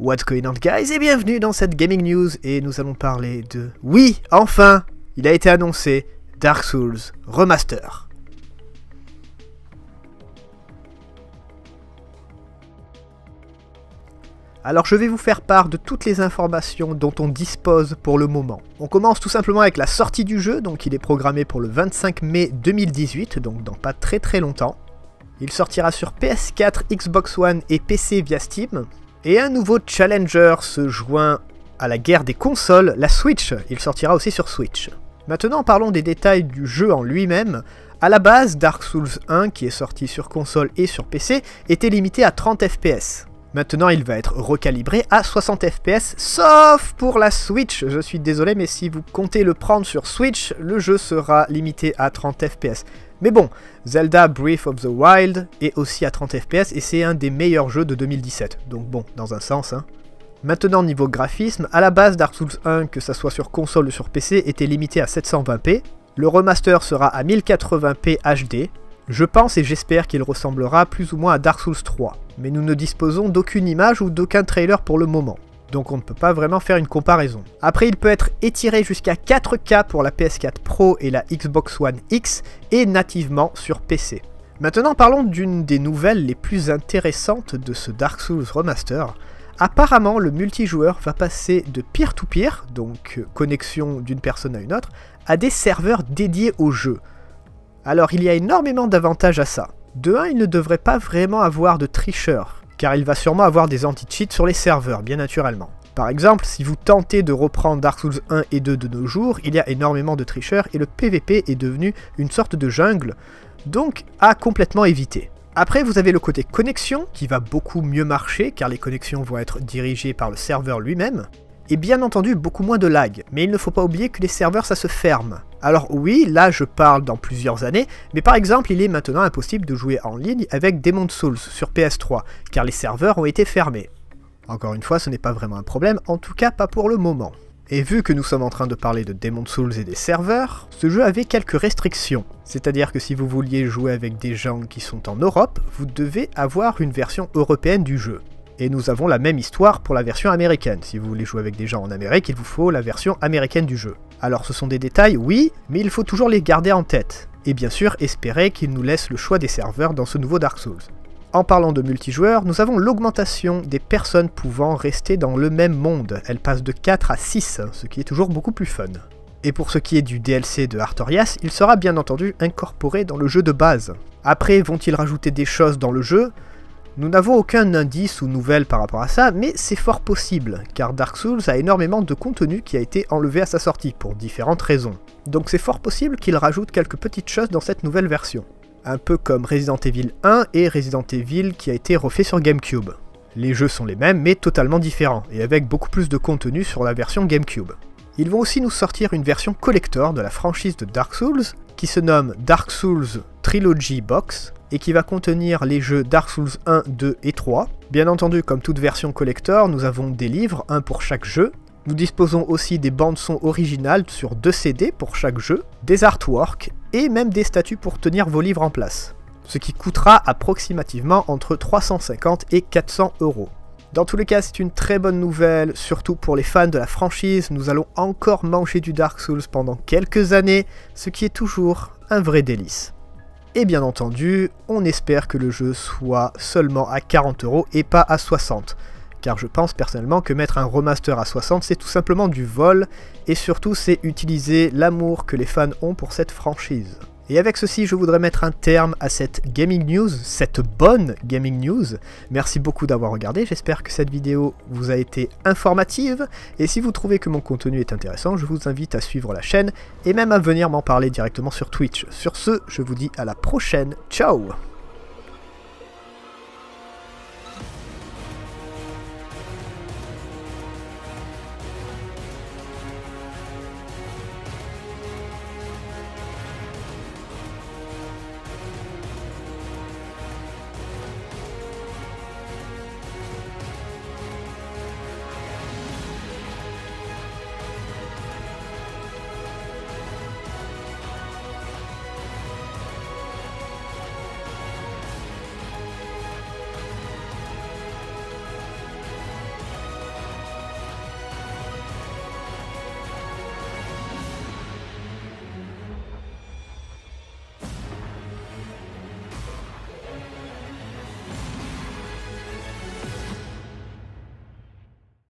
What's going on guys? Et bienvenue dans cette gaming news et nous allons parler de... Oui, enfin Il a été annoncé Dark Souls Remaster. Alors je vais vous faire part de toutes les informations dont on dispose pour le moment. On commence tout simplement avec la sortie du jeu, donc il est programmé pour le 25 mai 2018, donc dans pas très très longtemps. Il sortira sur PS4, Xbox One et PC via Steam, et un nouveau challenger se joint à la guerre des consoles, la Switch. Il sortira aussi sur Switch. Maintenant parlons des détails du jeu en lui-même. A la base, Dark Souls 1, qui est sorti sur console et sur PC, était limité à 30 FPS. Maintenant, il va être recalibré à 60 FPS, sauf pour la Switch. Je suis désolé, mais si vous comptez le prendre sur Switch, le jeu sera limité à 30 FPS. Mais bon, Zelda Breath of the Wild est aussi à 30 FPS et c'est un des meilleurs jeux de 2017. Donc bon, dans un sens. Hein. Maintenant niveau graphisme, à la base Dark Souls 1, que ça soit sur console ou sur PC, était limité à 720p. Le remaster sera à 1080p HD. Je pense et j'espère qu'il ressemblera plus ou moins à Dark Souls 3. Mais nous ne disposons d'aucune image ou d'aucun trailer pour le moment donc on ne peut pas vraiment faire une comparaison. Après, il peut être étiré jusqu'à 4K pour la PS4 Pro et la Xbox One X, et nativement sur PC. Maintenant parlons d'une des nouvelles les plus intéressantes de ce Dark Souls Remaster. Apparemment, le multijoueur va passer de peer-to-peer, donc connexion d'une personne à une autre, à des serveurs dédiés au jeu. Alors il y a énormément d'avantages à ça. De 1, il ne devrait pas vraiment avoir de tricheurs, car il va sûrement avoir des anti-cheats sur les serveurs, bien naturellement. Par exemple, si vous tentez de reprendre Dark Souls 1 et 2 de nos jours, il y a énormément de tricheurs et le PvP est devenu une sorte de jungle, donc à complètement éviter. Après, vous avez le côté connexion, qui va beaucoup mieux marcher, car les connexions vont être dirigées par le serveur lui-même, et bien entendu beaucoup moins de lag, mais il ne faut pas oublier que les serveurs ça se ferme. Alors oui, là je parle dans plusieurs années, mais par exemple il est maintenant impossible de jouer en ligne avec Demon's Souls sur PS3, car les serveurs ont été fermés. Encore une fois, ce n'est pas vraiment un problème, en tout cas pas pour le moment. Et vu que nous sommes en train de parler de Demon's Souls et des serveurs, ce jeu avait quelques restrictions. C'est-à-dire que si vous vouliez jouer avec des gens qui sont en Europe, vous devez avoir une version européenne du jeu. Et nous avons la même histoire pour la version américaine. Si vous voulez jouer avec des gens en Amérique, il vous faut la version américaine du jeu. Alors ce sont des détails, oui, mais il faut toujours les garder en tête. Et bien sûr, espérer qu'ils nous laissent le choix des serveurs dans ce nouveau Dark Souls. En parlant de multijoueur, nous avons l'augmentation des personnes pouvant rester dans le même monde. Elle passe de 4 à 6, ce qui est toujours beaucoup plus fun. Et pour ce qui est du DLC de Artorias, il sera bien entendu incorporé dans le jeu de base. Après, vont-ils rajouter des choses dans le jeu? Nous n'avons aucun indice ou nouvelle par rapport à ça, mais c'est fort possible, car Dark Souls a énormément de contenu qui a été enlevé à sa sortie, pour différentes raisons. Donc c'est fort possible qu'il rajoute quelques petites choses dans cette nouvelle version. Un peu comme Resident Evil 1 et Resident Evil qui a été refait sur GameCube. Les jeux sont les mêmes, mais totalement différents, et avec beaucoup plus de contenu sur la version GameCube. Ils vont aussi nous sortir une version collector de la franchise de Dark Souls, qui se nomme Dark Souls Trilogy Box, et qui va contenir les jeux Dark Souls 1, 2 et 3. Bien entendu, comme toute version collector, nous avons des livres, un pour chaque jeu. Nous disposons aussi des bandes son originales sur deux CD pour chaque jeu, des artworks et même des statues pour tenir vos livres en place. Ce qui coûtera approximativement entre 350 et 400 euros. Dans tous les cas, c'est une très bonne nouvelle, surtout pour les fans de la franchise. Nous allons encore manger du Dark Souls pendant quelques années, ce qui est toujours un vrai délice. Et bien entendu, on espère que le jeu soit seulement à 40 euros et pas à 60. Car je pense personnellement que mettre un remaster à 60 c'est tout simplement du vol, et surtout c'est utiliser l'amour que les fans ont pour cette franchise. Et avec ceci, je voudrais mettre un terme à cette gaming news, cette bonne gaming news. Merci beaucoup d'avoir regardé, j'espère que cette vidéo vous a été informative. Et si vous trouvez que mon contenu est intéressant, je vous invite à suivre la chaîne et même à venir m'en parler directement sur Twitch. Sur ce, je vous dis à la prochaine, ciao